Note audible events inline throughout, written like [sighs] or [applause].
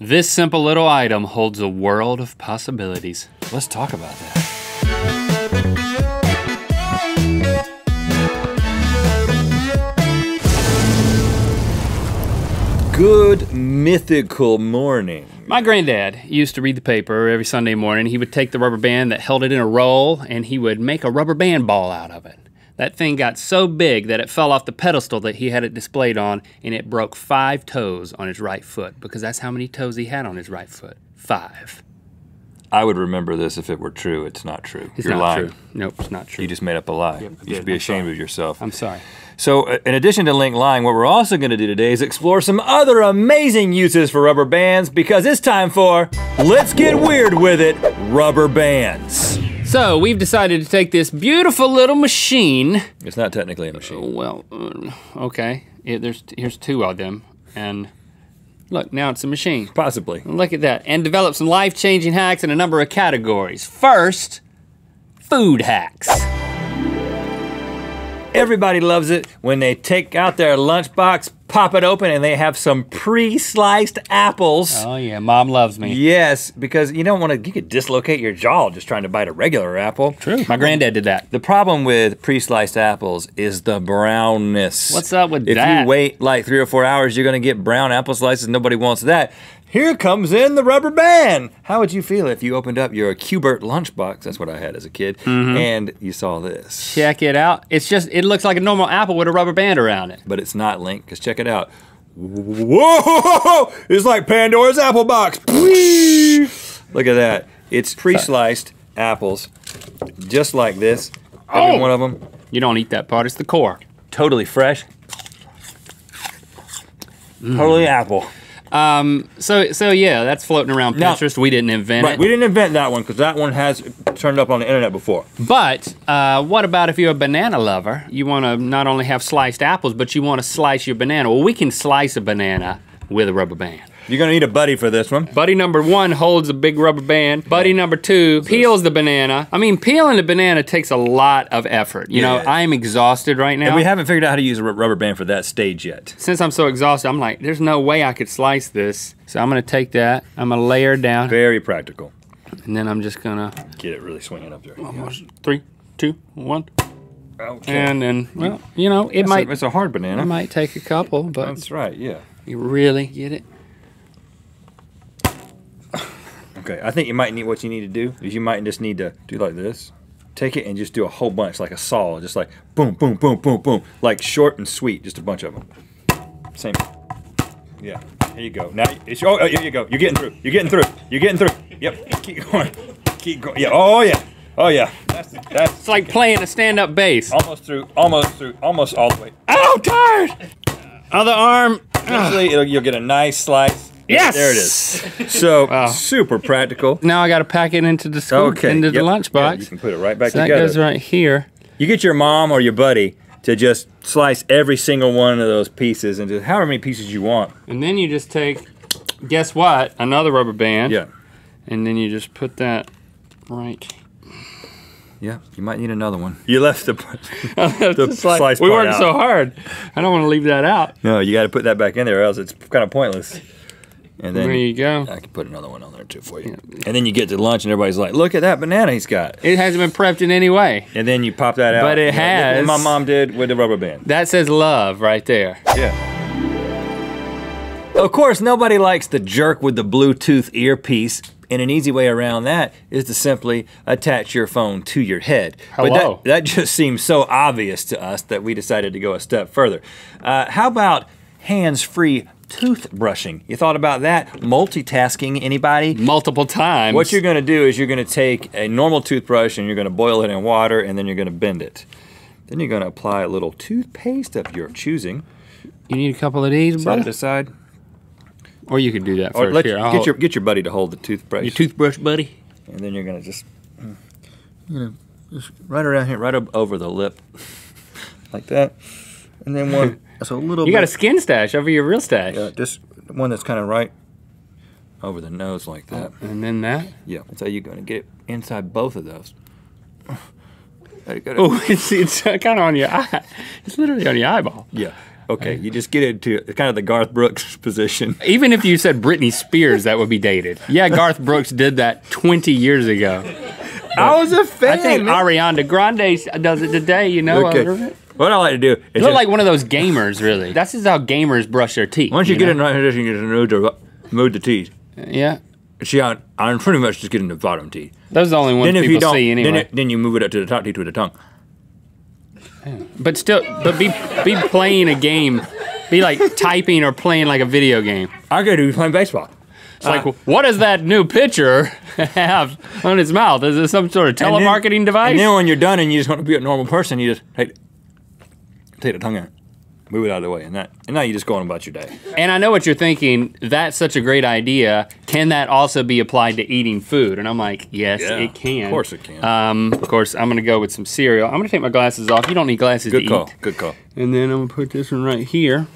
This simple little item holds a world of possibilities. Let's talk about that. Good mythical morning. My granddad used to read the paper every Sunday morning. He would take the rubber band that held it in a roll and he would make a rubber band ball out of it. That thing got so big that it fell off the pedestal that he had it displayed on and it broke five toes on his right foot because that's how many toes he had on his right foot. Five. I would remember this if it were true. It's not true. It's You're not lying. true. Nope, it's not true. You just made up a lie. I you did. should be I'm ashamed sorry. of yourself. I'm sorry. So, uh, in addition to Link lying, what we're also going to do today is explore some other amazing uses for rubber bands because it's time for Let's Get Weird with It Rubber Bands. So we've decided to take this beautiful little machine. It's not technically a machine. Well, uh, okay. Yeah, there's here's two of them, and look now it's a machine. Possibly. Look at that, and develop some life-changing hacks in a number of categories. First, food hacks. Everybody loves it when they take out their lunchbox, pop it open, and they have some pre sliced apples. Oh yeah, mom loves me. Yes, because you don't want to, you could dislocate your jaw just trying to bite a regular apple. True. My granddad did that. The problem with pre-sliced apples is the brownness. What's up with if that? If you wait like three or four hours, you're gonna get brown apple slices. Nobody wants that. Here comes in the rubber band. How would you feel if you opened up your Cubert lunchbox? That's what I had as a kid, Mm-hmm. and you saw this. Check it out. It's just it looks like a normal apple with a rubber band around it. But it's not Link, because check it out. Whoa! It's like Pandora's apple box. Look at that. It's pre-sliced apples, just like this. Every Oh. one of them. You don't eat that part. It's the core. totally fresh. Mm. Totally apple. Um. So so yeah, that's floating around Now- Pinterest. we didn't invent Right, it. we didn't invent that one because that one has turned up on the internet before. But uh, what about if you're a banana lover? You want to not only have sliced apples, but you want to slice your banana. Well, we can slice a banana with a rubber band. You're gonna need a buddy for this one. Buddy number one holds a big rubber band. Buddy number two peels the banana. I mean, peeling the banana takes a lot of effort. You know, I'm exhausted right now. And we haven't figured out how to use a rubber band for that stage yet. Since I'm so exhausted, I'm like, there's no way I could slice this. So I'm gonna take that. I'm gonna layer it down, Very practical. and then I'm just gonna Get it really swinging up there. Almost. three, two, one, Okay. and then well, you know, it might a, it's a hard banana. it might take a couple, but That's right. Yeah. you really get it. Okay. I think you might need what you need to do is you might just need to do like this. Take it and just do a whole bunch like a saw, just like boom, boom, boom, boom, boom, like short and sweet, just a bunch of them. Same. Yeah. Here you go. Now it's oh, oh here you go. You're getting through. You're getting through. You're getting through. Yep. Keep going. Keep going. Yeah. Oh yeah. Oh yeah. That's that's It's like playing a stand-up bass. almost through. Almost through. Almost all the way. Oh, tired. Other arm. Eventually, you'll get a nice slice. Yes. There it is. [laughs] So super practical. Now I got to pack it into the school, Okay. into the lunchbox. yeah, you can put it right back so that goes right here. You get your mom or your buddy to just slice every single one of those pieces into however many pieces you want. And then you just take, guess what? Another rubber band. Yeah. And then you just put that right. Yeah. You might need another one. [laughs] You left the. [laughs] It's like, slice we part worked out. so hard. I don't want to leave that out. no, you got to put that back in there, or else it's kind of pointless. And then There you go. I can put another one on there too for you. And then you get to lunch, and everybody's like, "Look at that banana he's got." It hasn't been prepped in any way. And then you pop that out. But it look what My mom did with the rubber band. That says love right there. Yeah. Of course, nobody likes the jerk with the Bluetooth earpiece, and an easy way around that is to simply attach your phone to your head. Hello. But that, that just seems so obvious to us that we decided to go a step further. Uh, how about hands-free toothbrushing? You thought about that? Multitasking, anybody? Multiple times. What you're going to do is you're going to take a normal toothbrush and you're going to boil it in water and then you're going to bend it. Then you're going to apply a little toothpaste of your choosing. You need a couple of these, Set it brother? aside. Or you could do that Or first. Here, you, get your get your buddy to hold the toothbrush. your toothbrush, buddy. and then you're gonna just, mm, you know, just right around here, right up over the lip, [laughs] like that. And then one, [laughs] that's a little. You bit, got a skin stash over your real stash. yeah, just one that's kind of right over the nose like that. Oh, and then that. Yeah, that's how you're gonna get inside both of those. [sighs] There you go. Oh, [laughs] it's, it's kind of on your eye. It's literally on your eyeball. Yeah. Okay, you just get into kind of the Garth Brooks [laughs] position. Even if you said Britney Spears, that would be dated. Yeah, Garth Brooks did that 20 years ago. I was a fan. I think. Ariana Grande does it today. You know. Okay. Uh, What I like to do is You just, like one of those gamers, really. That's just how gamers brush their teeth. once you, get know? in the right position, you just move the move the teeth. Yeah. See, I, I'm pretty much just getting the bottom teeth. Those are the only ones Then if people you don't, see then, anyway. it, then you move it up to the top teeth with the tongue. but still, but be be playing a game, be like typing or playing like a video game. I could be playing baseball. It's like, what does that new pitcher [laughs] have on his mouth? Is it some sort of And then- telemarketing device? And then when you're done and you just want to be a normal person, you just take take the tongue out, move it out of the way, and that and now you just go on about your day. And I know what you're thinking. That's such a great idea. Can that also be applied to eating food? And I'm like, yes, Yeah, it can. of course it can. Um, of course, I'm gonna go with some cereal. I'm gonna take my glasses off. You don't need glasses Good to call. eat. Good call. And then I'm gonna put this one right here.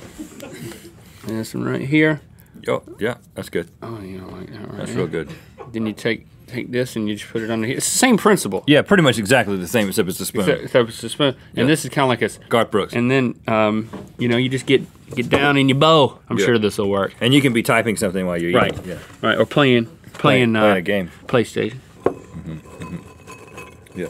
And this one right here. Oh, yeah, that's good. Oh, you don't like that right That's real good. Then you take take this and you just put it under here. It's the same principle. Yeah, pretty much exactly the same except it's a spoon. So, so it's a spoon. Yeah. And this is kind of like a Garth Brooks. And, And then, um, you know, you just get get down in your bow. I'm Yeah. sure this will work. And you can be typing something while you're Right. eating. Yeah. Right. Or playing playing, Playing, uh, playing a game. PlayStation. Yeah.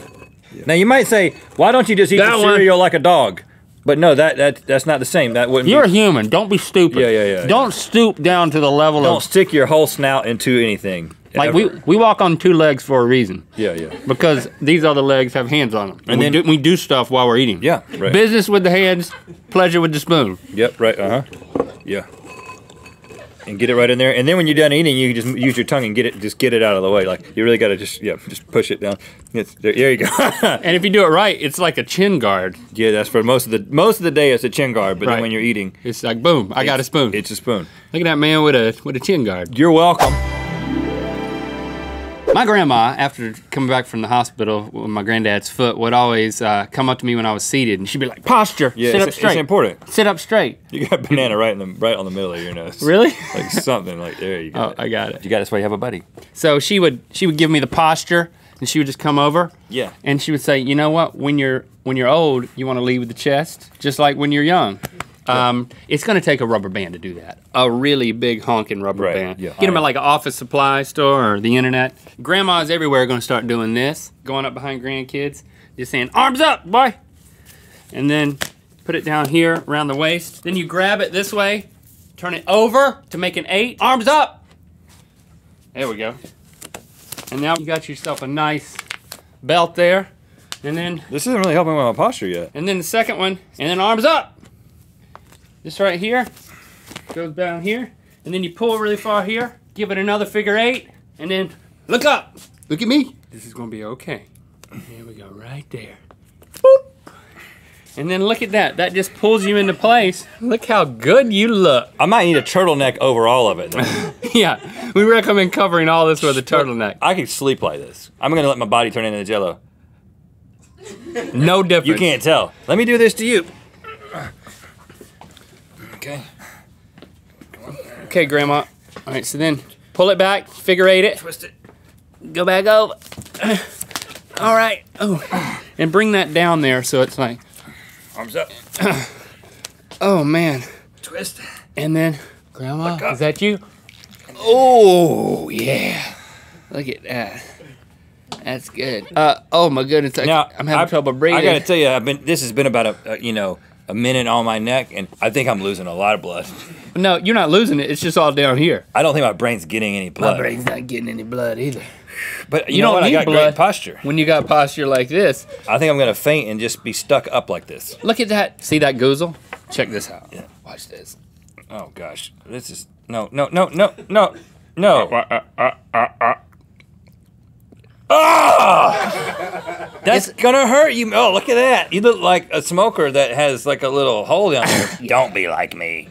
Now you might say, why don't you just eat That the one- cereal like a dog? But no, that that that's not the same. That wouldn't. You're be, human. Don't be stupid. Yeah, yeah, yeah, Don't stoop down to the level of don't stick your whole snout into anything. Like ever. we we walk on two legs for a reason. Yeah, yeah. Because these other legs have hands on them, and, And we, then- do, we do stuff while we're eating. Yeah, right. Business with the hands, pleasure with the spoon. Yep. Right. Uh huh. Yeah. And get it right in there, and then when you're done eating, you can just use your tongue and get it, just get it out of the way. Like you really got to just, yeah, just push it down. It's, there, there you go. [laughs] And if you do it right, it's like a chin guard. yeah, that's for most of the most of the day. It's a chin guard, but Right. then when you're eating, It's like boom, I got a spoon. It's a spoon. Look at that man with a with a chin guard. You're welcome. My grandma, after coming back from the hospital with my granddad's foot, would always uh, come up to me when I was seated, and she'd be like, "Posture, Yeah, sit up straight, it's important. sit up straight." You got a banana right in the right on the middle of your nose. Really? [laughs] Like something like there you go. Oh, go. I got it. you got this why you have a buddy. So she would she would give me the posture, and she would just come over, Yeah. and she would say, "You know what? When you're when you're old, you want to lead with the chest, just like when you're young." Um, it's going to take a rubber band to do that. A really big honking rubber Right, band. yeah. Get them at like an office supply store or the internet. Grandmas everywhere are going to start doing this, going up behind grandkids, just saying, "Arms up, boy," and then put it down here around the waist. Then you grab it this way, turn it over to make an eight. Arms up. There we go. And now you got yourself a nice belt there. And then This isn't really helping with my posture yet. and then the second one, and then arms up. This right here goes down here, and then you pull really far here, give it another figure eight, and then look up. Look at me. This is gonna be okay. There we go, right there. Boop. And then look at that. That just pulls you into place. Look how good you look. I might need a turtleneck over all of it. [laughs] yeah, we recommend covering all this with a turtleneck. I could sleep like this. I'm gonna let my body turn into jello. No difference. You can't tell. Let me do this to you. Okay. Okay, Grandma. All right, so then pull it back, figure eight it, Twist it. go back over. [clears throat] All right. Oh, and bring that down there so it's like, Arms up. [clears throat] oh man. Twist. And then, Grandma, is that you? Oh yeah. Look at that. That's good. Uh, oh my goodness, I, Now I'm having I- trouble breathing. I gotta tell you, I've been. This has been about a, a you know a minute on my neck, and I think I'm losing a lot of blood. no, you're not losing it. It's just all down here. I don't think my brain's getting any blood. My brain's not getting any blood either. But you, You know don't what? I need got blood. great posture. When you got posture like this, I think I'm gonna faint and just be stuck up like this. look at that. See that goozle? Check this out. Yeah. Watch this. Oh gosh, this is no, no, no, no, no, no. That's gonna hurt you. Oh, look at that. You look like a smoker that has like a little hole down there. [laughs] Don't be like me.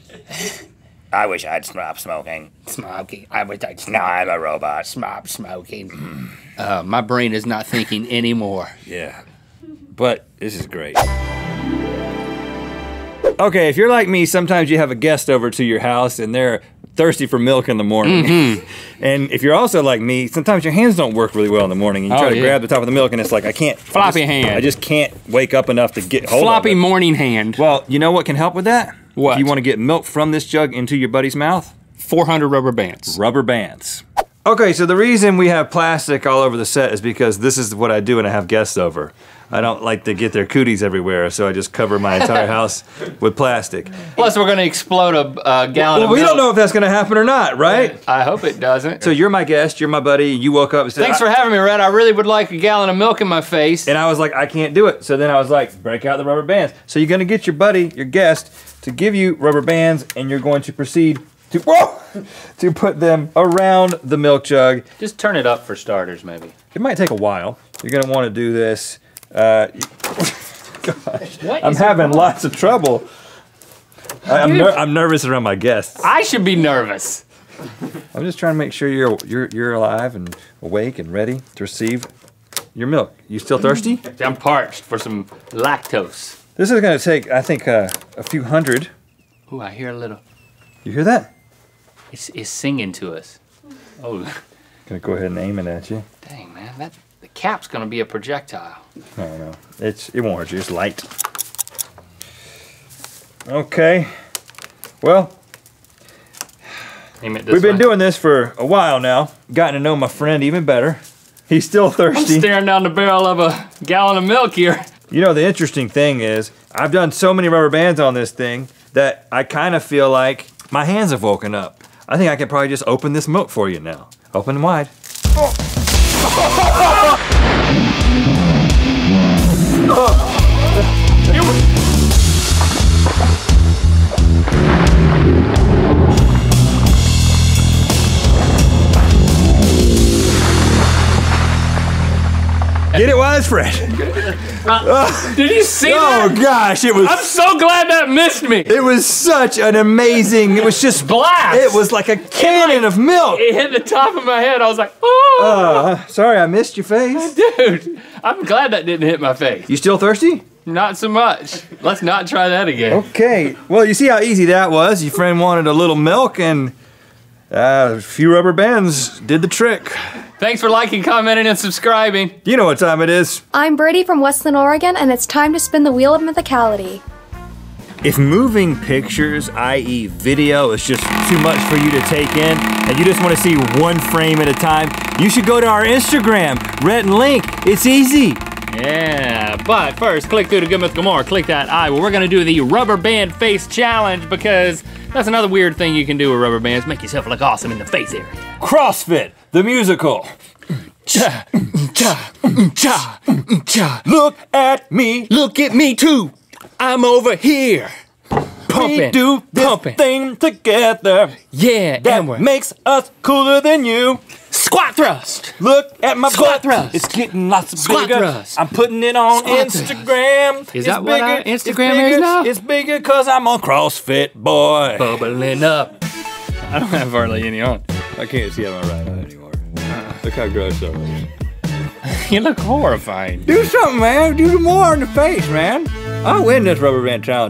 I wish I'd stop smoking. Smoking. I wish I'd Now I'm a robot. stop smoking. Uh, my brain is not thinking anymore. Yeah. But this is great. Okay, if you're like me, sometimes you have a guest over to your house and they're thirsty for milk in the morning. Mm-hmm. [laughs] and if you're also like me, sometimes your hands don't work really well in the morning. And you Oh, try to yeah. grab the top of the milk and it's like I can't. I Floppy just- hand. I just can't wake up enough to get hold Floppy of it. morning hand. Well, you know what can help with that? What? If you want to get milk from this jug into your buddy's mouth, 400 rubber bands. rubber bands. Okay, so the reason we have plastic all over the set is because this is what I do when I have guests over. I don't like to get their cooties everywhere, so I just cover my entire [laughs] house with plastic. Plus, we're going to explode a, a gallon Well, of we milk. don't know if that's gonna happen or not, right? I hope it doesn't. So you're my guest, you're my buddy, you woke up and said, Thanks for having me, Rhett. I really would like a gallon of milk in my face. and I was like, I can't do it. So then I was like, break out the rubber bands. So you're gonna get your buddy, your guest, to give you rubber bands, and you're going to proceed to whoa, [laughs] to put them around the milk jug. Just turn it up for starters, maybe. It might take a while. You're gonna want to do this. Uh, [laughs] gosh, I'm having lots of trouble. I, I'm, ner- I'm nervous around my guests. I should be nervous. I'm just trying to make sure you're you're you're alive and awake and ready to receive your milk. You still thirsty? I'm parched for some lactose. This is gonna take, I think, uh, a few hundred. Ooh, I hear a little. You hear that? It's, it's singing to us. Oh, Gonna go ahead and aim it at you. dang, man. That the cap's gonna be a projectile. I don't know. It's it won't hurt you. It's light. Okay. Well, Aim it this we've been way. doing this for a while now. Gotten to know my friend even better. He's still thirsty. I'm thirsty. staring down the barrel of a gallon of milk here. You know, the interesting thing is, I've done so many rubber bands on this thing that I kind of feel like my hands have woken up. I think I can probably just open this moat for you now. Open wide. Get it widespread. Did you see that? Oh that? gosh, it was I'm so glad that missed me. it was such an amazing. It was just Blast. It was like a cannon of milk. It hit the top of my head. I was like, oh, Uh, sorry, I missed your face. [laughs] dude. I'm glad that didn't hit my face. You still thirsty? Not so much. Let's not try that again. Okay. Well, you see how easy that was. Your friend wanted a little milk, and uh, a few rubber bands did the trick. Thanks for liking, commenting, and subscribing. You know what time it is. I'm Brady from West Linn, Oregon, and it's time to spin the wheel of mythicality. If moving pictures, i.e., video, is just too much for you to take in, and you just want to see one frame at a time, you should go to our Instagram, Rhett and Link. It's easy. Yeah, but first, click through to Good Mythical More. Click that I. Well, we're gonna do the rubber band face challenge because that's another weird thing you can do with rubber bands. Make yourself look awesome in the face area. CrossFit, the musical. Cha, cha, cha, cha. Look at me. Look at me too. I'm over here. Pumping, We do this pumping. thing together. Yeah, That makes us cooler than you. Squat thrust. Look at my Squat butt. thrust. It's getting lots of Squat bigger. thrust. I'm putting it on Squat thrust. Instagram. Is It's that what our bigger, it's Instagram is now? It's bigger because I'm a CrossFit boy. Bubbling up. [laughs] I don't have hardly any on. I can't see out my right eye anymore. Uh. Look how gross that was. [laughs] You look horrifying. Do something, man. Do more in the face, man. I'll win this rubber band challenge.